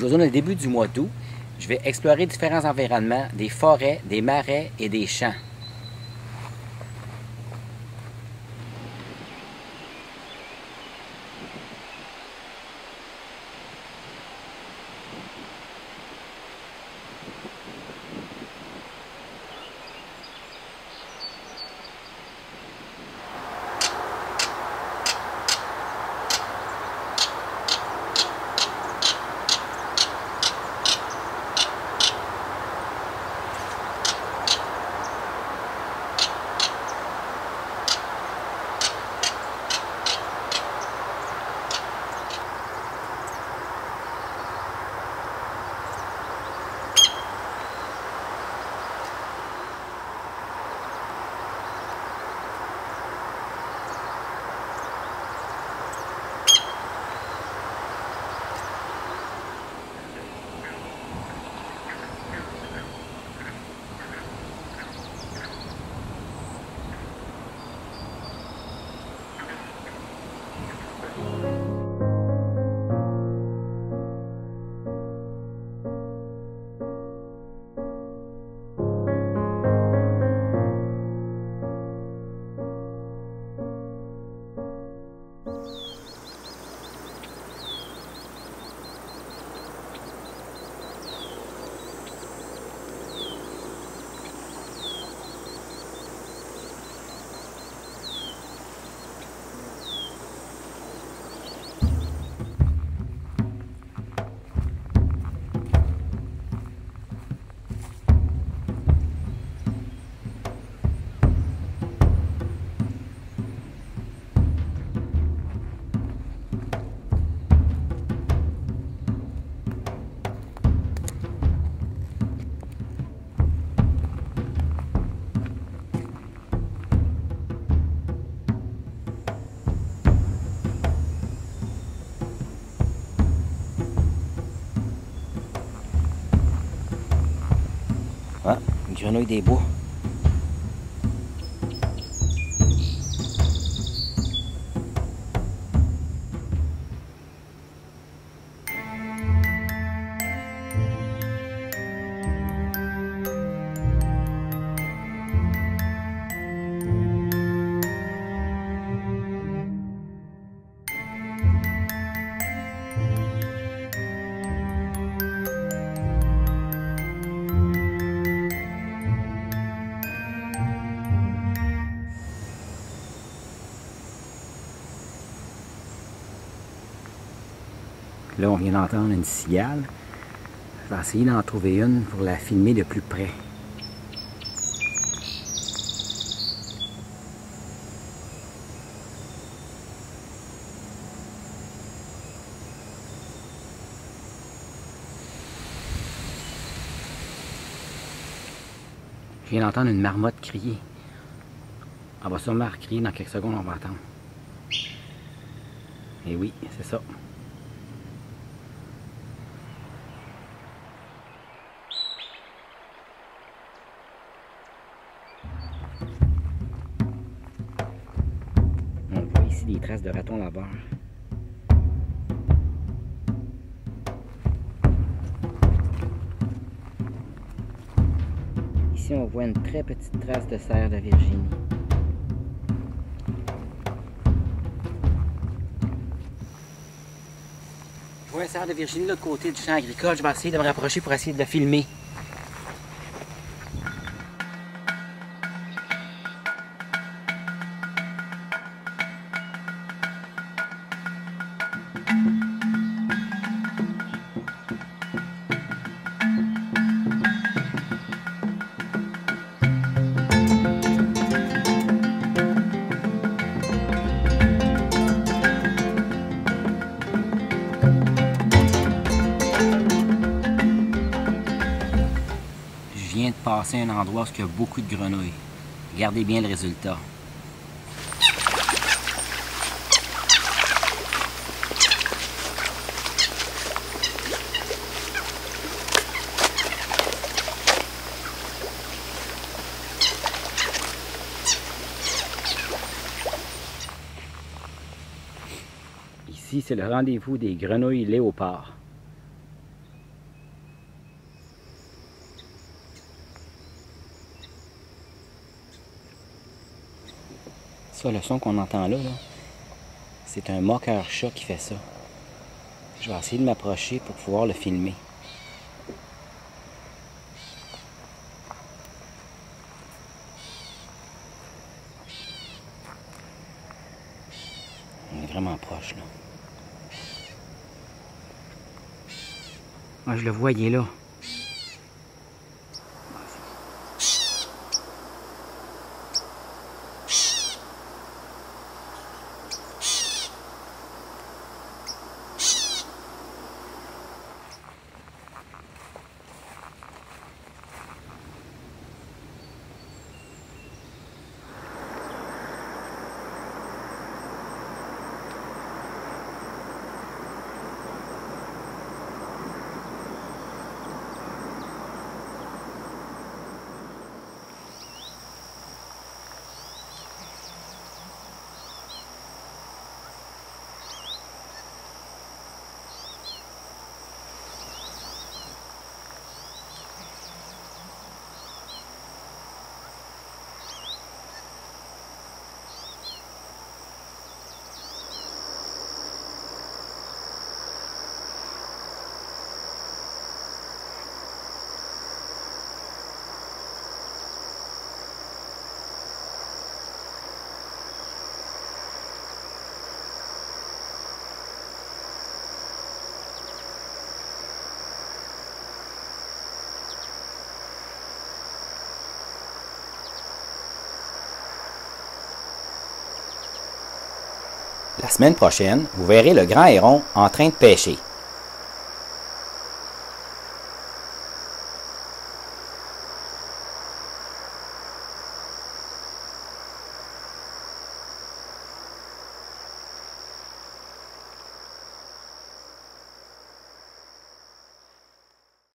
Je vous le début du mois d'août. Je vais explorer différents environnements, des forêts, des marais et des champs. Ah, une grenouille des bois. Là, on vient d'entendre une cigale. Je vais essayer d'en trouver une pour la filmer de plus près. Je viens d'entendre une marmotte crier. Elle va sûrement crier dans quelques secondes, on va attendre. Et oui, c'est ça. Traces de ratons laveurs. Ici, on voit une très petite trace de cerf de Virginie. Je vois un cerf de Virginie de l'autre côté du champ agricole. Je vais essayer de me rapprocher pour essayer de le filmer. Passer un endroit où il y a beaucoup de grenouilles. Regardez bien le résultat. Ici, c'est le rendez-vous des grenouilles léopards. Ça, le son qu'on entend là, là c'est un moqueur chat qui fait ça. Je vais essayer de m'approcher pour pouvoir le filmer. On est vraiment proche là. Moi, je le est là. La semaine prochaine, vous verrez le grand héron en train de pêcher.